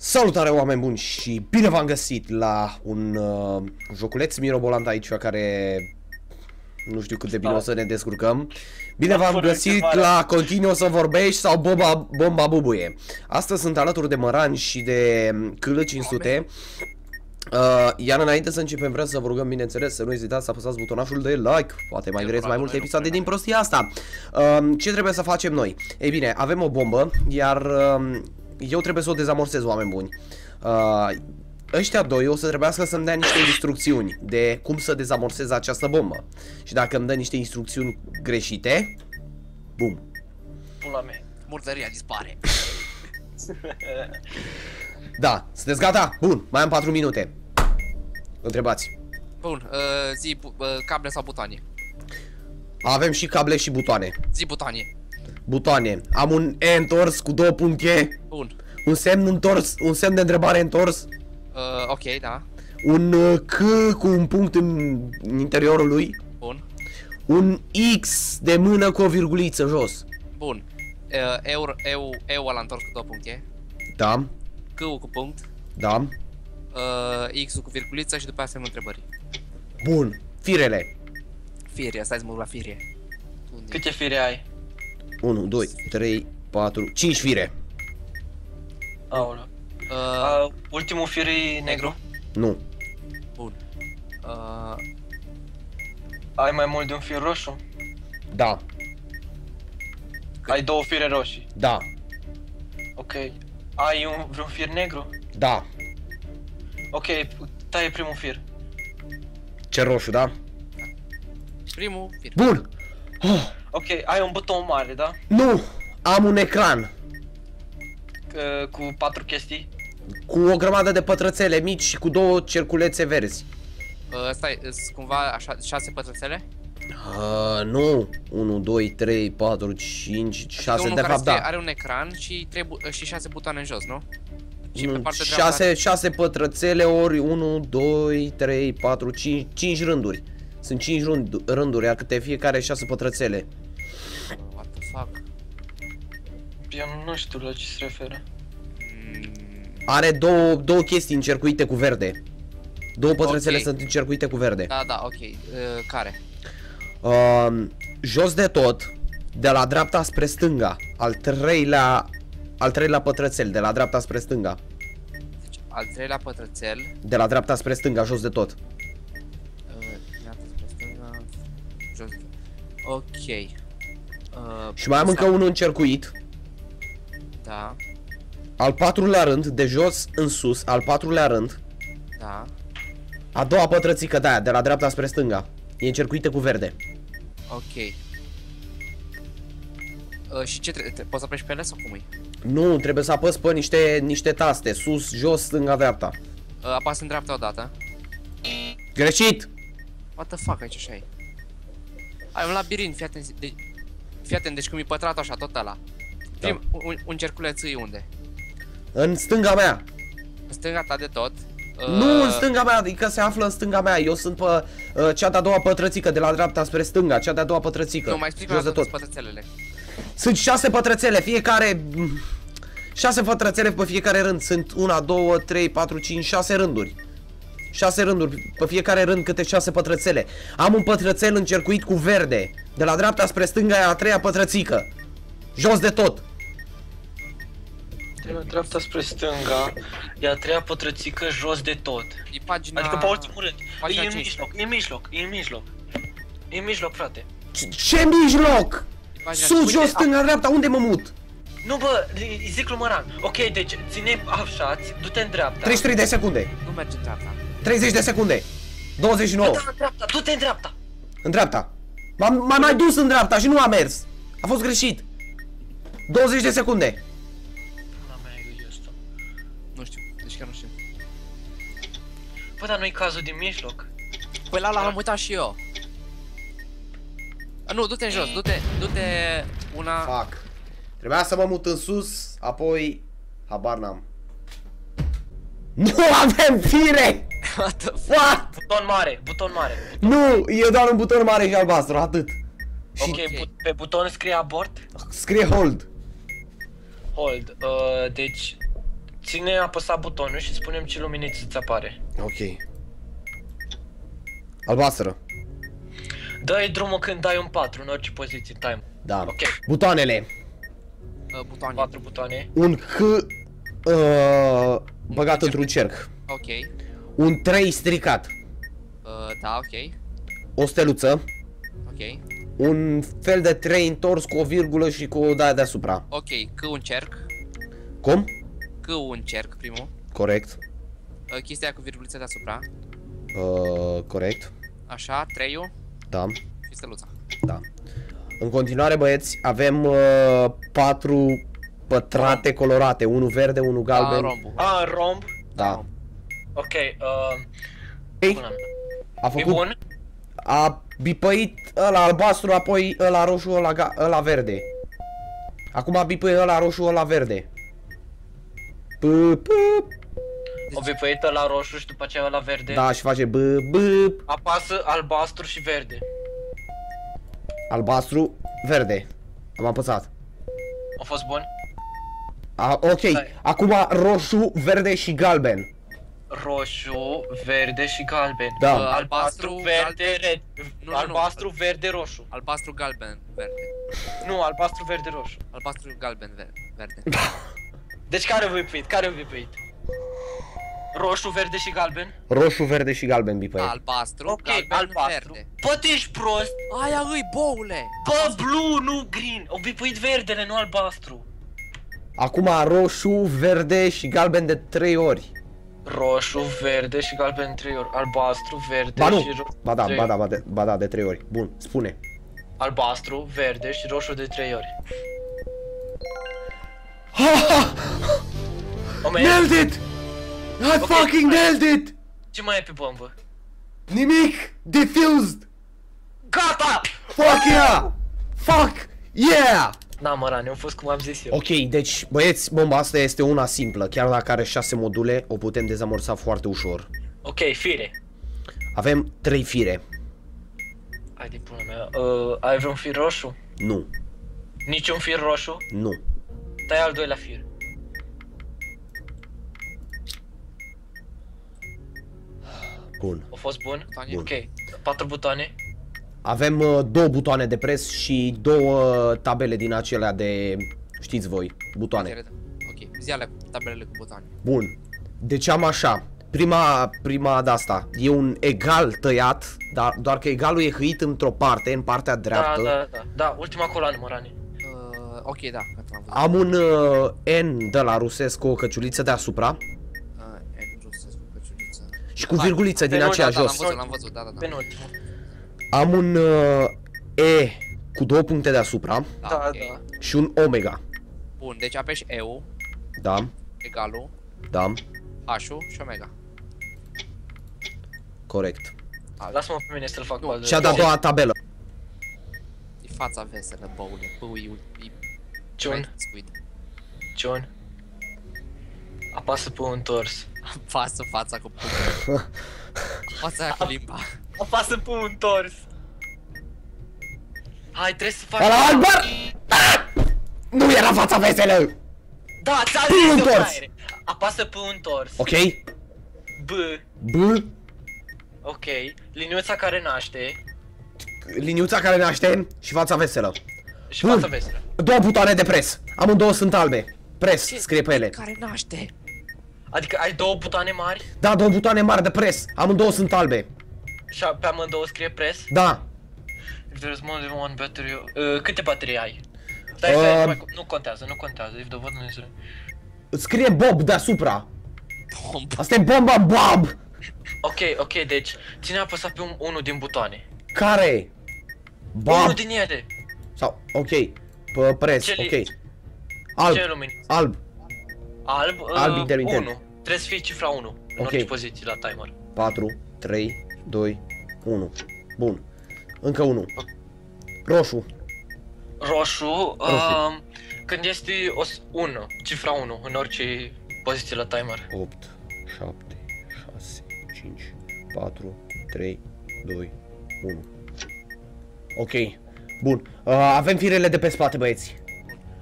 Salutare oameni buni și bine v-am găsit la un uh, joculeț mirobolant aici care nu știu cât de bine o să ne descurcăm. Bine v-am găsit la Continuă să vorbești sau Bomba, bomba Bubuie. Astăzi sunt alături de Măran și de Câlă 500. Uh, iar înainte să începem vreau să vă rugăm bineînțeles să nu ezitați să apăsați butonașul de like Poate mai vreți mai multe episoade din prostia asta uh, Ce trebuie să facem noi? Ei bine, avem o bombă Iar uh, eu trebuie să o dezamorsez, oameni buni. Uh, ăștia doi o să trebuiască să-mi dea niște instrucțiuni de cum să dezamorsez această bombă. Și dacă îmi dă niște instrucțiuni greșite, bum. Pula mea. Murdăria dispare. da, sunteți gata? Bun, mai am 4 minute. Întrebați. Bun, uh, zi uh, cable sau butoane? Avem și cable și butoane. Zi butoane. Butoane. Am un E întors cu două puncte. Bun. Un semn întors, un semn de întrebare întors. Uh, ok, da. Un uh, C cu un punct în interiorul lui. Bun. Un X de mână cu o virguliță jos. Bun. Uh, eu, eu, eu ăla întors cu două puncte. Da. C-ul cu punct. Da. Uh, X-ul cu virguliță și după aceea semnul întrebării. Bun. Firele. Firie, stai să mă duc la firie. Unde? Câte fire ai? 1, 2, 3, 4, 5 fire. Aoleu. Uh, Uh, ultimul fir e negru. Nu. bun. Uh, Ai mai mult de un fir roșu? Da. Ai două fire roșii. Da. Ok. Ai un, vreun fir negru? Da. Ok, taie primul fir. Ce roșu, da? primul fir. Bun. Oh, Ok, ai un buton mare, da? nu. Am un ecran C- cu patru chestii. cu o grămadă de pătrățele mici și cu două cerculețe verzi. Uh, stai, sunt cumva așa, șase pătrățele? Uh, nu. 1, 2, 3, 4, 5, 6, unul de care fapt scrie- da. are un ecran și, trei, bu- și șase butoane în jos, nu? Și Nu, pe partea dreaptă 6, 6 pătrățele ori 1, 2, 3, 4, 5, 5 rânduri. Sunt 5 rând, rânduri, iar câte fiecare 6 pătrățele. Are- What the fuck? Eu nu știu la ce se referă. Mm, Are două, două chestii încercuite cu verde. Două pătrățele Ok. sunt încercuite cu verde. da, da, ok. Uh, care? Uh, jos de tot, de la dreapta spre stânga, al treilea, al treilea pătrățel, de la dreapta spre stânga. Deci, al treilea pătrățel. De la dreapta spre stânga, jos de tot. Uh, dreapta spre stânga, jos. Ok. Uh, Și mai am încă unul încercuit, Da, al patrulea rând, de jos în sus, al patrulea rând, da. a doua pătrățică de aia, de la dreapta spre stânga. E încercuită cu verde. Ok. Uh, și ce trebuie? Poți să apeși pe ele sau cum e? Nu, trebuie să apăs pe niște, niște taste, sus, jos, stânga, dreapta. Uh, apasă în dreapta odată. Greșit! What the fuck, aici așa e. Ai un labirint, fii atent, de... fii atent, deci cum e pătrat așa, tot ăla. Prim, un, un cerculeț e unde? În stânga mea. În stânga ta de tot. Uh, Nu în stânga mea, adică se află în stânga mea. Eu sunt pe uh, cea de-a doua pătrățică, de la dreapta spre stânga, cea de-a doua pătrățică. Nu, mai explic jos de tot. pătrățelele. Sunt șase pătrățele, fiecare... mm, Șase pătrățele pe fiecare rând. Sunt una, două, trei, patru, cinci, șase rânduri. Șase rânduri, pe fiecare rând câte șase pătrățele. Am un pătrățel încercuit cu verde. De la dreapta spre stânga e a treia pătrățică. Jos de tot. De la dreapta spre stânga, e a treia pătrățică jos de tot. E pagina... Adică pe ultimul rând. Pagina E în 15. mijloc, e în mijloc, e în mijloc. E în mijloc, frate. Ce- Ce mijloc? E pagina Sus, 15. jos, stânga, dreapta, unde mă mut? Nu bă, îi zic lui Măran. Ok, deci ține așa, ți- du-te în dreapta. 33 de secunde. Nu merge în dreapta. 30 de secunde. 29. Du-te în dreapta, du-te în dreapta. În dreapta. M-am m-am mai dus în dreapta și nu a mers. A fost greșit. 20 de secunde. Pula mea, e ăsta. Nu știu, deci chiar nu știu. Bă, dar nu-i cazul din mijloc. Păi la la am uitat și eu. A, nu, du-te în jos, du-te, du-te una... Fac. Trebuia să mă mut în sus, apoi... Habar n-am. Nu avem fire! What the fuck? What? Buton mare, buton mare. Nu, e doar un buton mare și albastru, atât. Și Ok, bu- pe buton scrie abort. scrie hold. Hold. Uh, deci ține apăsat butonul și spunem ce luminiță îți apare. Ok. Albastră. Dă-i drumul când dai un 4 în orice poziție, time. Da. Ok. Butoanele. Uh, butoane. 4 butoane. Un H uh, băgat într-un cerc. Ok. Un 3 stricat. Uh, da, ok. O steluță. Ok. Un fel de 3 întors cu o virgulă și cu o daia deasupra. Ok, C un cerc. Cum? C un cerc primul. Corect. Uh, chestia cu virguliță deasupra. Uh, corect. Așa, treiul Da. și steluța. Da. În continuare, băieți, avem uh, patru pătrate colorate. Unul verde, unul Da, galben. rombul. A, romb. Da. Ok, uh, Ei, până a E făcut, bun? a bipăit ăla albastru, apoi ăla roșu, ăla, ga- ăla verde. Acum a bipăit ăla roșu, ăla verde. P, p, O bipăită la roșu și după aceea la verde. da, și face b, b, Apasă albastru și verde. albastru, verde. Am apăsat. A fost bun? A, ok, Stai. acum roșu, verde și galben. Roșu, verde și galben. Da. Uh, albastru, verde, red. Nu, nu, nu. albastru, verde, roșu. Albastru, galben, verde. Nu, albastru, verde, roșu. Albastru, galben, ve- verde. Deci care vă bipăit? Care vă bipăit? Roșu, verde și galben? Roșu, verde și galben bipăit. Albastru, Ok, galben, albastru. verde. Bă, tu ești prost! Aia îi, boule! Bă, blue, nu green! O bipăit verdele, nu albastru. Acum roșu, verde și galben de 3 ori. Roșu, verde și galben trei ori. Albastru, verde Ba nu, și roșu. ba da, trei ba ori. da, ba, de, ba da, de 3 ori. Bun, spune. Albastru, verde și roșu de trei ori. O mai Nailed it! I Ok, fucking hai. nailed it! Ce mai e pe bombă? Nimic! Defused! Gata! Fuck yeah! Fuck yeah! Na, mă, Rani, am fost cum am zis eu. Ok, deci, băieți, bomba asta este una simplă. Chiar dacă are 6 module, o putem dezamorsa foarte ușor. Ok, fire. Avem 3 fire. Hai de pula mea. Uh, ai vreun fir roșu? Nu, Niciun fir roșu? nu. Tai al doilea fir. Bun. A fost bun? Butoane. Ok. Patru butoane. Avem uh, două butoane de pres și două tabele din acelea de, știți voi, butoane. Ok, zi alea cu tabelele cu butoane. Bun. Deci am așa. Prima, prima de asta e un egal tăiat, dar doar că egalul e hâit într-o parte, în partea dreaptă. Da, da, da. Da, ultima coloană, mă, Rani. Uh, ok, da, gata, am văzut. Am un uh, N de la rusesc cu o căciuliță deasupra Uh, N, rusesc cu căciuliță. și cu Hai. virguliță din Pe nu, aceea Da, da, l-am jos. văzut, l-am văzut, da, da, da. Penultimul. Am un uh, E cu două puncte deasupra Da, ok. da. și un omega. Bun, deci apeși EU, Da, egalul, da, H-ul și omega. corect. Lasă-mă pe mine să-l fac cu al Cea de-a doua tabelă. E fața veselă, băule. Bău, e, e Ciun, squid. Ciun. Apasă pe un tors. Pasă fața cu pupă. Fața aia cu limba. Apasă pe un tors. Hai, trebuie să faci... Ăla albar! Ah! Nu era fața veselă! Da, ți-a Pe un zis eu, tors. fraiere. Apasă pe un tors. Ok? B. B, Ok. Liniuța care naște. liniuța care naște și fața veselă. Și Bun. fața veselă. Două butoane de pres. Amândouă sunt albe. Pres, scrie pe ele. Care naște? Adică ai două butoane mari Da, două butoane mari de pres. Amândouă sunt albe. Și pe amândouă scrie press. Da. If there's more than one battery... Uh, câte baterii ai? Stai, Uh, stai, nu, mai, nu contează, nu contează. If the button is... Scrie Bob deasupra. Bomb. Asta e bomba Bob. Ok, ok, deci ține apăsat pe un, unul din butoane. Care? Unul Bob. din ele. Sau, ok. Pe pres, Ce li- ok. Ce Alb, lumini? alb. Alb, uh, Alb intermitent. 1. Trebuie să fie cifra 1 în Ok. orice poziție la timer. 4, 3, 2, 1. Bun. Încă unul. Roșu. Roșu, uh, când este o, 1, cifra 1 în orice poziție la timer. 8, 7, 6, 5, 4, 3, 2, 1. Ok. Bun. Uh, avem firele de pe spate, băieți.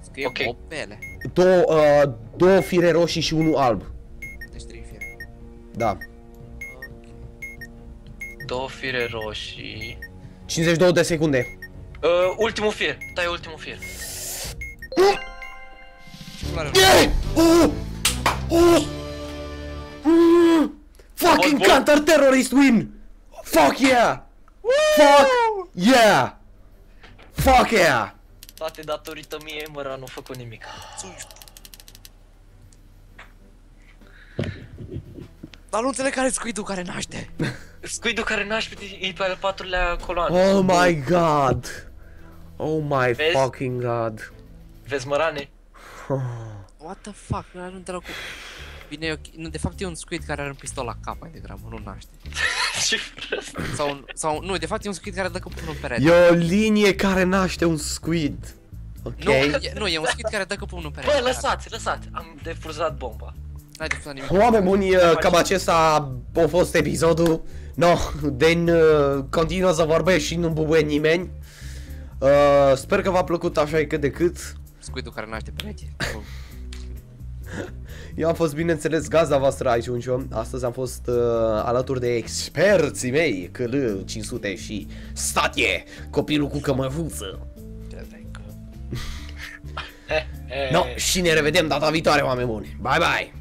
Scrie Ok. Bob pe ele. două, uh, două fire roșii și unul alb. Deci trei fire. Da. Două fire roșii. 52 de secunde. Uh, ultimul fir. Tai ultimul fir. Ce culoare? Yeah! Oh! Oh! Mm! Fucking Bun, bun. counter terrorist win! Fuck yeah! Fuck yeah! Fuck yeah! Toate datorită mie, măra nu făcut nimic. Dar nu înțeleg care e squid care naște. Squidul care naște e pe al patrulea coloană. Oh my god! Oh my Vezi? fucking god! Vezi, mărane? What the fuck? Nu nu înțeleg cum... Bine, e ok. Nu, de fapt e un squid care are un pistol la cap mai degrabă, nu naște. Ce prost. Sau, un- sau, nu, de fapt e un squid care dă cu până în perete. E o linie care naște un squid. Ok? Nu, e, nu, e un squid care dă cu până în perete. Bă, lăsați, lăsați. Am defuzat bomba. N-ai de făcut nimic. Oameni buni, uh, cam acesta a fost episodul. No, Den uh, continuă să vorbești și nu bubuie nimeni. Uh, sper că v-a plăcut așa cât de cât. Squidul care naște pereche. Oh. Eu am fost, bineînțeles, gazda voastră aici, Uncio. Astăzi am fost uh, alături de experții mei, CL 500 și Statie, copilul cu cămăruță. No, și ne revedem data viitoare, oameni buni. Bye, bye!